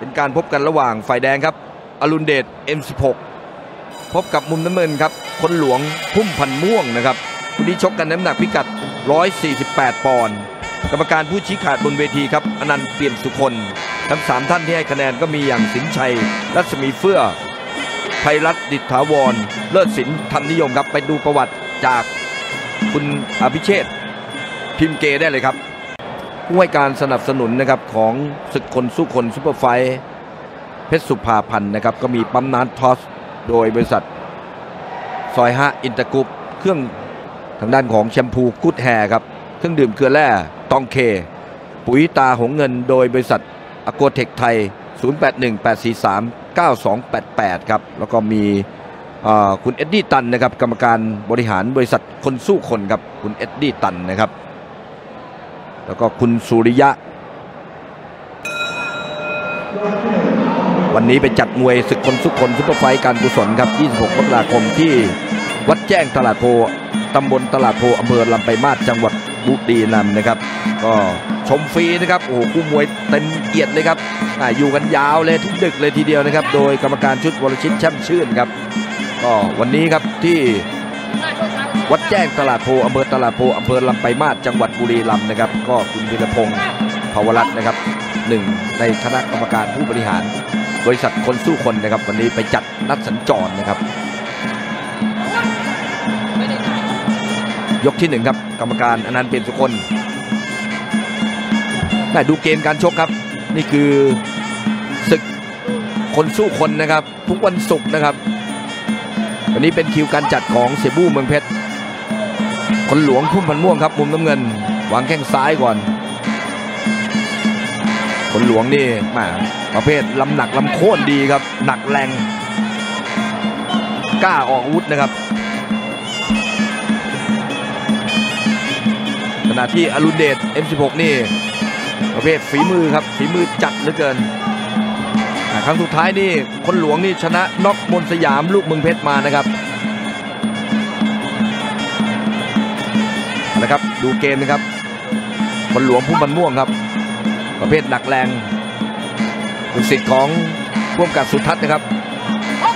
เป็นการพบกันระหว่างฝ่ายแดงครับอรุณเดช M16 พบกับมุมน้ำเงินครับ คนหลวงพุ่มพันม่วงนะครับวันนี้ชกกันน้ำหนักพิกัด 148 ปอนด์กรรมการผู้ชี้ขาดบนเวทีครับอนันต์เปี่ยมสุคนทั้ง 3 ท่านที่ให้คะแนนก็มีอย่างสินชัย รัศมีเฟื่อไพรัตดิษฐาวร เลิศสินธรรมนิยมครับ ไปดูประวัติจากคุณอภิเชษพิมเกได้เลยครับ ผู้ให้การสนับสนุนนะครับของศึกคนสู้คนซุปเปอร์ไฟเพชรสุภาพันธ์นะครับก็มีปั๊มน้ำทอส โดยบริษัท ซอยฮะอินเตอร์กรุ๊ปเครื่องทางด้านของแชมพูกุดแฮครับเครื่องดื่มเกลือแร่ตองเค ปุ๋ยตาหงเงินโดยบริษัทอโกเทคไทย 0818439288 ครับแล้วก็มีคุณเอ็ดดี้ตันนะครับกรรมการบริหารบริษัทคนสู้คนครับคุณเอ็ดดี้ตันนะครับ แล้วก็คุณสุริยะ วันนี้ไปจัดมวยศึกคนสุกคนซุปเปอร์ไฟท์การกุศลครับ 26 มกราคมที่วัดแจ้งตลาดโพตำบลตลาดโพอำเภอลำไปมาศจังหวัดบุรีรัมย์นะครับ ก็ชมฟรีนะครับโอ้โหคู่มวยเต็มเอียดเลยครับออยู่กันยาวเลยทุกดึกเลยทีเดียวนะครับ โดยกรรมการชุดวรชิตแช่มชื่นครับก็วันนี้ครับที่ วัดแจ้งตลาดโพอำเภอตลาดโพอำเภอลำไปมาศจังหวัดบุรีรัมย์นะครับ ก็คุณพิรพงศ์ภาวรัตน์นะครับหนึ่งในคณะกรรมการผู้บริหาร บริษัทคนสู้คนนะครับ วันนี้ไปจัดนัดสัญจรนะครับ ยกที่หนึ่งครับ กรรมการอนันต์เปลี่ยนสุคนแม่ดูเกมการชกครับ นี่คือศึกคนสู้คนนะครับ ทุกวันศุกร์นะครับวันนี้เป็นคิวการจัดของเสียบู้เมืองเพชร คนหลวงพุ่มพันธ์ม่วงครับ มุมน้ำเงิน วางแข้งซ้ายก่อน คนหลวงนี่แหมาประเภทลำหนักลำโค่นดีครับ หนักแรงกล้าออกอาวุธนะครับขณะที่อรุณเดช M16 นี่ ประเภทฝีมือครับฝีมือจัดเหลือเกินอ่าครั้งสุดท้ายนี่คนหลวงนี่ชนะน็อกมนต์สยามลูกเมืองเพชรมานะครับ นะครับ ดูเกมนะครับคนหลวงพุ่มพันธ์ม่วงครับ ประเภทหนักแรงลูกศิษย์ของพ่วงกับสุทัศน์นะครับ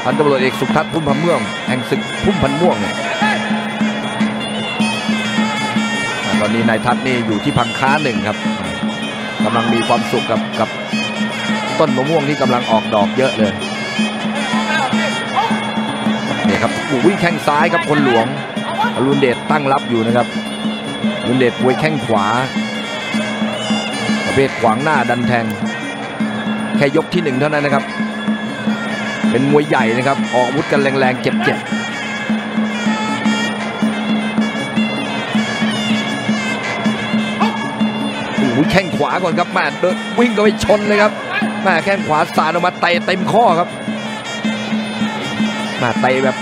พันตำรวจเอกสุทัศน์พุ่มพันม่วงแห่งศึกพุ่มพันม่วงเนี่ยตอนนี้นายทัศน์นี่อยู่ที่พังค้าหนึ่งครับกำลังมีความสุขกับกับต้นมะม่วงที่กำลังออกดอกเยอะเลยเนี่ยครับอ้วิ่งแข้งซ้ายครับคนหลวงอรุณเดชตั้งรับอยู่นะครับ อรุณเดชมวยแข้งขวา ประเภทขวางหน้าดันแทง แค่ยกที่หนึ่งเท่านั้นนะครับ เป็นมวยใหญ่นะครับ ออกอาวุธกันแรงๆเจ็บๆโอ้โหแข้งขวาก่อนครับแม่เดินวิ่งก็ไปชนเลยครับแม่แข้งขวาสาดออกมาเตะเต็มข้อครับแม่เตะแบบ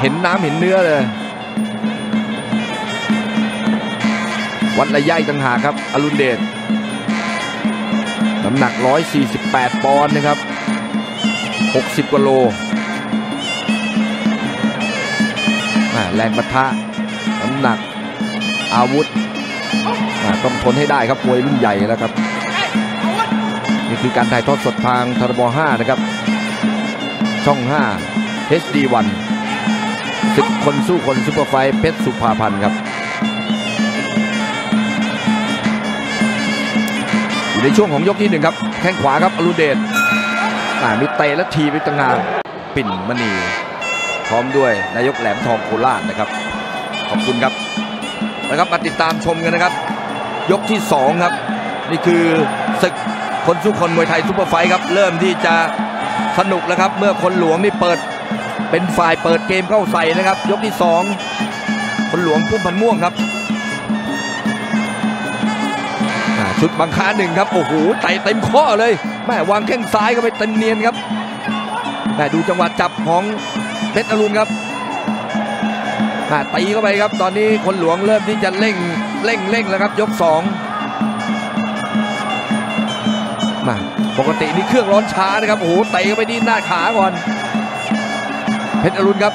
เห็นน้ำเห็นเนื้อเลย วัดระยะต่างหากครับอรุณเดชน้ำหนัก 148 ปอนด์นะครับ 60กว่าโลแรงปะทะน้ำหนักอาวุธต้องทนให้ได้ครับมวยรุ่นใหญ่แล้วครับ นี่คือการถ่ายทอดสดทางททบ5นะครับ ช่อง 5 HD1 ศึกคนสู้คน super fight เพชรสุภาพันธ์ครับ อยู่ในช่วงของยกที่หนึ่งครับ แข้งขวาครับอรุณเดชอ่ามีเตะและทีไปต่างหากปิ่นมณี พร้อมด้วยนายกแหลมทองโคราชนะครับ ขอบคุณครับนะครับมาติดตามชมกันนะครับ ยกที่สองครับ นี่คือศึกคนสู้คนมวยไทยซุปเปอร์ไฟท์ครับ เริ่มที่จะสนุกแล้วครับ เมื่อคนหลวงนี่เปิดเป็นฝ่ายเปิดเกมเข้าใส่นะครับ ยกที่สองคนหลวงพุ่มพันม่วงครับ สุดบังคาหนึ่งครับโอ้โหไต่เต็มข้อเลยแม่วางแข้งซ้ายก็ไปเต็มเนียนครับแม่ดูจังหวะจับของเพชรอรุณครับแม่ตีเข้าไปครับ ตอนนี้คนหลวงเริ่มที่จะเร่งเร่งเร่งแล้วครับยกสองมาปกตินี่เครื่องร้อนช้านะครับโอ้โหเตะเข้าไปที่หน้าขาก่อนเพชรอรุณครับ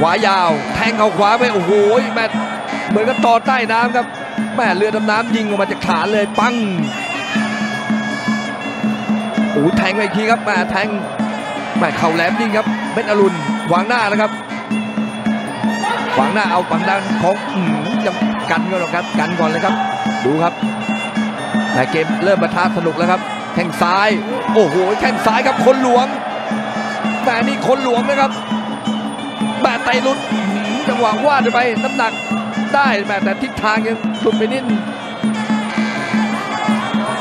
ขวายาว แทงเข่าขวาไปโอ้โหแม่เหมือนกับต่อใต้น้ำครับ แม่เรือดำน้ำยิงออกมาจากฐาเลยปังโอ้แทงไปอีกทีครับแมาแทงแมาเข่าแหลมจริงครับเม็ดอรุณขวางหน้านะครับขวางหน้าเอาฝั่งด้านของอืมยังกันก่อนหรอกครับกันก่อนเลยครับ ดูครับแต่เกมเริ่มมาท้าสนุกแล้วครับแข้งซ้าย โอ้โหแข้งซ้ายครับคนหลวงแต่นี่คนหลวงนะครับแบตไตลุดจังหวะวาดไปน้ำหนัก ได้แม่แต่ทิศทางยังหลุดไปนิด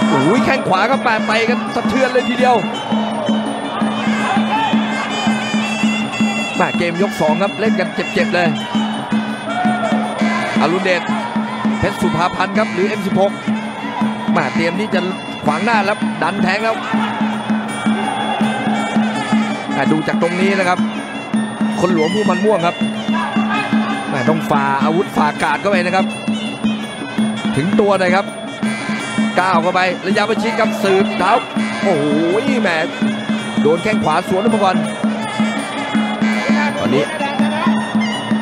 โอ้ยแข้งขวาก็แปดไตกันสะเทือนเลยทีเดียวแม่เกมยกสองครับเล่นกันเจ็บๆเลย อรุณเดชเพชรสุภาพันธ์ครับหรือ M16 แม่เตรียมที่จะขวางหน้าแล้วดันแทงแล้วแม่ดูจากตรงนี้นะครับ คนหลวงผู้มันม่วงครับ ต้องฝ่าอาวุธฝ่ากาดเข้าไปนะครับ ถึงตัวหน่อยครับก้าวเข้าไประยะประชิดกับสืบเท้าโอ้โหแหมโดนแข้งขวาสวนมาก่อนตอนนี้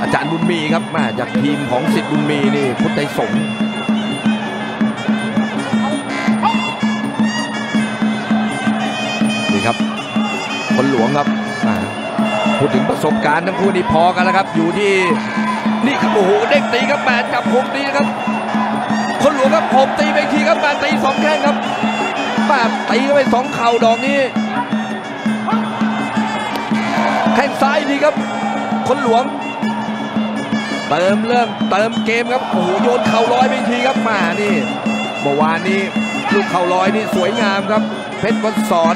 อาจารย์บุญมีครับมาจากทีมของสิทธิ์บุญมีนี่พุทธไทยสงฆ์นี่ครับคนหลวงครับพูดถึงประสบการณ์ทั้งคู่นี่พอกันแล้วครับ อยู่ที่ นี่ครับโอ้โหเด้งตีครับแปดจับผมตีนะครับ คนหลวงครับผมตีไปทีครับมาตีสองแข้งครับมาตีไปสองเข่าดอกนี้แข้งซ้ายดีครับ คนหลวง เติมเริ่มเติมเกมครับโอ้โหโยนเข่าลอยไปทีครับมานี่เมื่อวานนี้ลูกเข่าลอยนี่สวยงามครับ เพชรวันสอน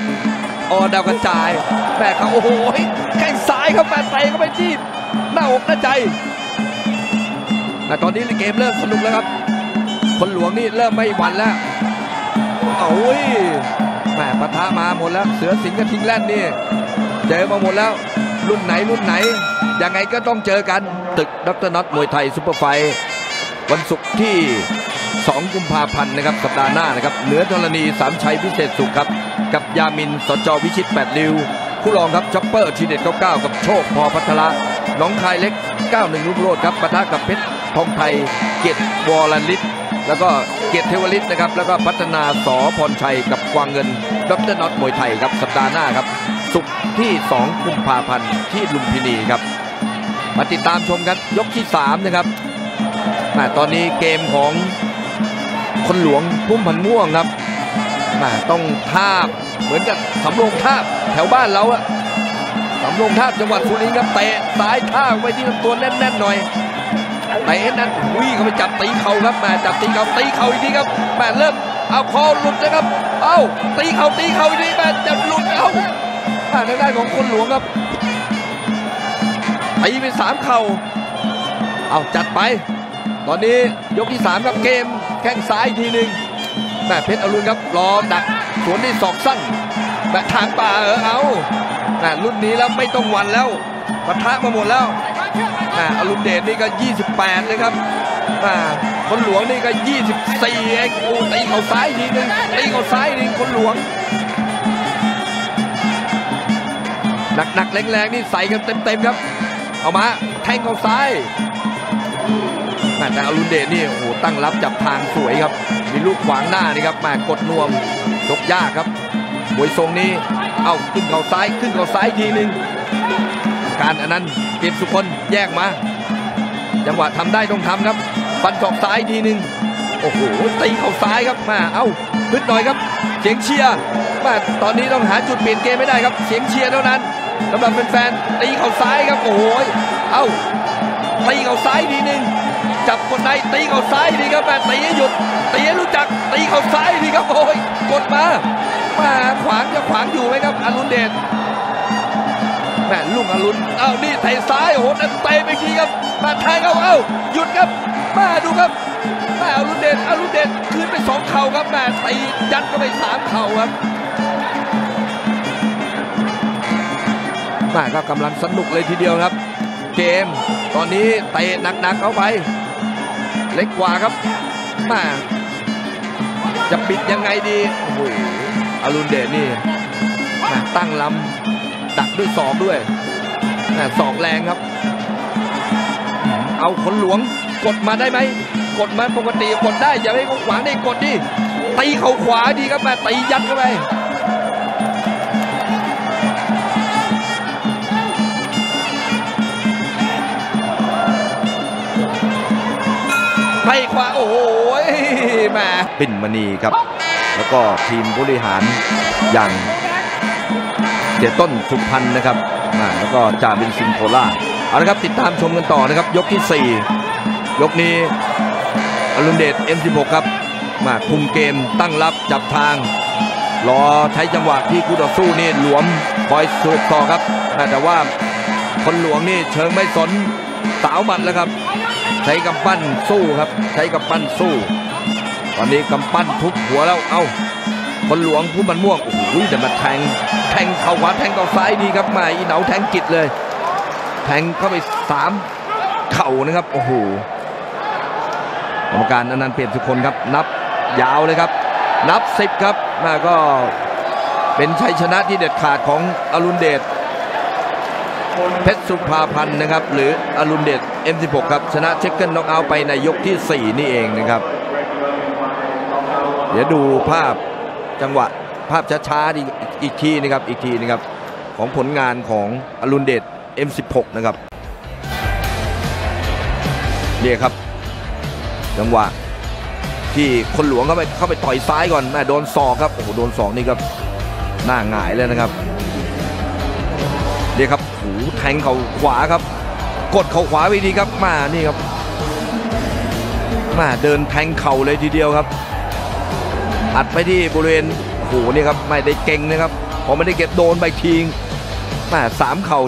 อดาวกระจายแต่เขาโอ้โหแข้งซ้ายครับแปดเตะเข้าไปที่หน้าอกหน้าใจ แต่ตอนนี้เกมเริ่มสนุกแล้วครับ คนหลวงนี่เริ่มไม่หวั่นแล้วโอ้ยแหมปะทะมาหมดแล้ว เสือสิงห์กับทิงแลนนี่เจอมาหมดแล้ว รุ่นไหนรุ่นไหน ยังไงก็ต้องเจอกันตึกดรน็อตมวยไทยซุปเปอร์ไฟวันศุกร์ที่ 2 กุมภาพันธ์นะครับสัปดาห์หน้านะครับเหนือธรณีสามชัยพิเศษสุขครับ กับยามินสจวิชิต8ริ้วผู้รองครับช็อปเปอร์ทีเด็ด99 กับโชคพอพัทละน้องคายเล็ก 91 ลูกโลดครับปะทะกับเพชร ทองไทย เกียรติวรลิตแล้วก็เกียรติเทวลิตนะครับ แล้วก็พัฒนาสอพรชัยกับกวางเงินดรน็อตมวยไทยครับสัปดาห์หน้าครับศุกร์ที่2กุมภาพันธ์ที่ลุมพินีครับ มาติดตามชมกันยกที่ 3 นะครับแม่ตอนนี้เกมของคนหลวงพุ่มพันม่วงครับแม่ต้องทาบเหมือนกับสำโรงทาบแถวบ้านเราอะสำโรงทาบจังหวัดสุรินทร์ครับเตะซ้ายท่าไว้ที่ลำตัวแน่นๆหน่อย เตะนั้นวิ่งเข้าไปจับตีเข่าครับแม่จับตีเข่าตีเข่าอีกทีครับแม่เริ่มเอาคอหลุดนะครับ เอ้าตีเข่าตีเข่าอีกทีแม่จะหลุดเอ้าทางด้านของคนหลวงครับตีไปสามเข่าเอาจัดไป ตอนนี้ยกที่สามครับเกมแข้งซ้ายอีกทีหนึ่งแม่เพชรอรุณครับรอดักสวนด้วยศอกสั้นแม่ทางป่าเออเอาแม่รุ่นนี้แล้วไม่ต้องหวันแล้วปะทะมาหมดแล้วอ่อรุณเดชนี่ก็ 28 เลยครับอ่าคนหลวงนี่ก็ 24 เองโอ้ตีเข่าซ้ายทีนึงตีเข่าซ้ายทีนึงคนหลวง หนักๆแรงๆนี่ใส่กันเต็มๆครับ เอามาแทงเข่าซ้ายแม่แต่อรุณเดชนี่โอ้โหตั้งรับจับทางสวยครับ มีลูกขวางหน้านี่ครับแม่กดนวมยกยากครับมวยทรงนี้ เอาขึ้นเข่าซ้ายขึ้นเข่าซ้ายทีนึงการอันนั้นเกมสุคนแยกมา จังหวะทำได้ต้องทำครับฟันศอกซ้ายทีหนึ่งโอ้โหตีเข่าซ้ายครับมาเอ้าพึดหน่อยครับเสียงเชียร์มาตอนนี้ต้องหาจุดเปลี่ยนเกมไม่ได้ครับเสียงเชียร์เท่านั้นสำหรับแฟนๆตีเข่าซ้ายครับโอ้โหเอ้าตีเข่าซ้ายทีหนึ่งจับกดในตีเข่าซ้ายทีครับแมาตีให้หยุดตีให้รู้จักตีเข่าซ้ายทีครับโอ้ยกดมามาขวางจะขวางอยู่ไหมครับอรุณเดช ม่ลุงอรุณเอ้านี่เตะซ้ายโหนั่นเตะไปอีกทีครับมาแทงเขาเอ้าหยุดครับมาดูครับแม่อรุณเดชอรุณเดชคืนไปสองเข่าครับแม่ตียัดเข้าไปสามเข่าครับแม่ก็กำลังสนุกเลยทีเดียวครับ เกม ตอนนี้เตะหนักๆเข้าไป เล็กกว่าครับแม่จะปิดยังไงดีโอ้โหอรุณเดชนี่แม่ตั้งลำ ดักด้วยสอกด้วยสองแรงครับ เอาขนหลวงกดมาได้ไหมกดมาปกติกดได้อย่าให้เขาขวางได้กดดิตีเข่าขวาดีครับแม่ตียัดเข้าไปให้ขวาโอ้โหแม่ปิ่นมณีครับ แล้วก็ทีมบริหารอย่าง สียต้นสุพรรณนะครับอ่าแล้วก็จ่าเป็นซิงโคล่าเอาละครับติดตามชมกันต่อนะครับ ยกที่ 4 ยกนี้อรุณเดช M16 ครับมาคุมเกมตั้งรับจับทาง รอใช้จังหวะที่คู่ต่อสู้นี่หลวมคอยสูบต่อครับแต่ว่าคนหลวงนี่เชิงไม่สนสาวหมัดแล้วครับ ใช้กำปั้นสู้ครับ ใช้กำปั้นสู้ ตอนนี้กำปั้นทุบหัวแล้วเอ้าคนหลวงผู้มันม่วงโอ้โหแต่มาแทง แทงเข่าขวาแทงเข่าซ้ายดีครับมาอีเหนาแทงกิดเลย แทงเข้าไปสามเข่านะครับโอ้โหกรรมการอนันต์เปลี่ยนทุกคนครับ นับยาวเลยครับ นับสิบครับมาก็เป็นชัยชนะที่เด็ดขาดของอรุณเดชเพชรสุภาพันธ์นะครับ หรืออรุณเดช M16 ครับ ชนะ technical knockout ไปในยกที่ 4 นี่เองนะครับ เดี๋ยวดูภาพจังหวะ ภาพช้าๆอีกอีกทีนะครับอีกทีนะครับของผลงานของอรุณเดช M16 นะครับเนี่ยครับจังหวะที่คนหลวงเข้าไปเข้าไปต่อยซ้ายก่อนแม่โดนศอกครับโอ้โหโดนศอกนี่ครับหน้าหงายเลยนะครับเนี่ยครับหูแทงเข่าขวาครับ กดเข่าขวาไปดีครับมานี่ครับมาเดินแทงเข่าเลยทีเดียวครับ อัดไปที่บริเวณ โอ้โหนี่ครับไม่ได้เก่งนะครับพอไม่ได้เก็บโดนไปทิ้งมาสามเข่า